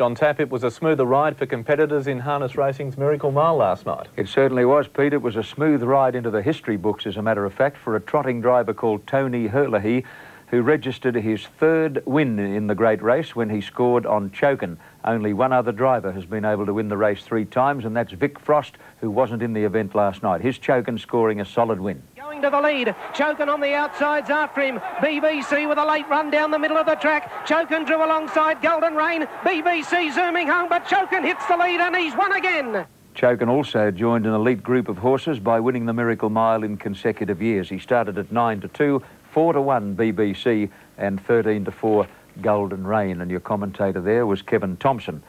John Tapp, it was a smoother ride for competitors in harness racing's Miracle Mile last night. It certainly was, Pete. It was a smooth ride into the history books, as a matter of fact, for a trotting driver called Tony Herlihy, who registered his third win in the great race when he scored on Chokin. Only one other driver has been able to win the race three times, and that's Vic Frost, who wasn't in the event last night. His Chokin scoring a solid win to the lead. Chokin on the outsides after him. BBC with a late run down the middle of the track. Chokin drew alongside Golden Rain. BBC zooming home, but Chokin hits the lead and he's won again. Chokin also joined an elite group of horses by winning the Miracle Mile in consecutive years. He started at 9 to 2, 4 to 1 BBC and 13 to 4 Golden Rain. And your commentator there was Kevin Thompson.